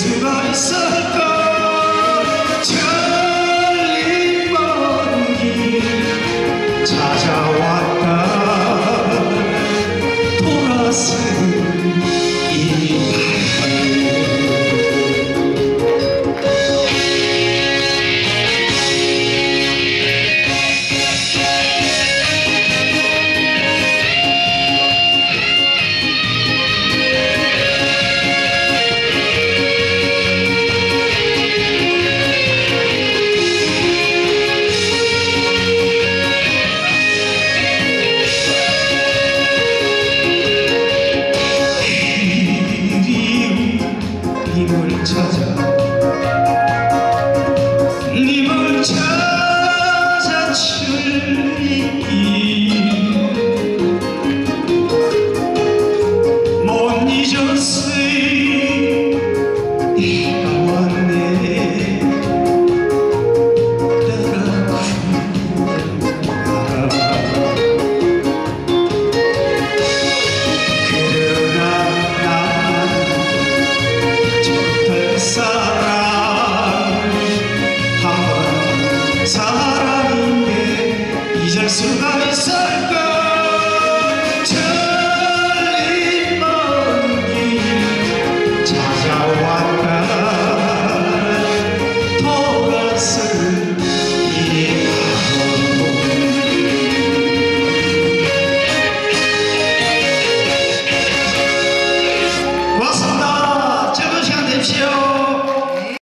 gives me my soul. survive.